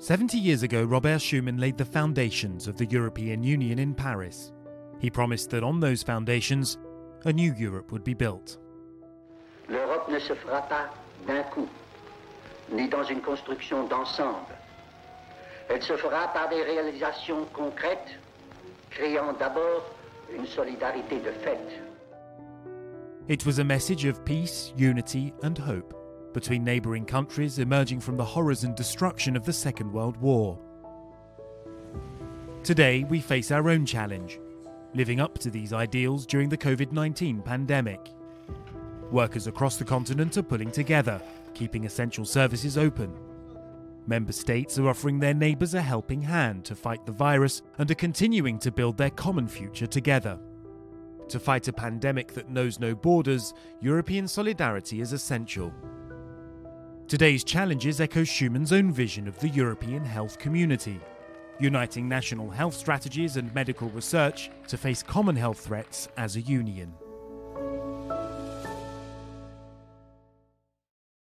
70 years ago, Robert Schuman laid the foundations of the European Union in Paris. He promised that on those foundations, a new Europe would be built. L'Europe ne se fera pas d'un coup, ni dans une construction d'ensemble. Elle se fera par des réalisations concrètes, créant d'abord une solidarité de fait. It was a message of peace, unity, and hope between neighbouring countries emerging from the horrors and destruction of the Second World War. Today, we face our own challenge living up to these ideals during the COVID 19 pandemic. Workers across the continent are pulling together, keeping essential services open. Member states are offering their neighbours a helping hand to fight the virus and are continuing to build their common future together. To fight a pandemic that knows no borders, European solidarity is essential. Today's challenges echo Schuman's own vision of the European health community, uniting national health strategies and medical research to face common health threats as a union.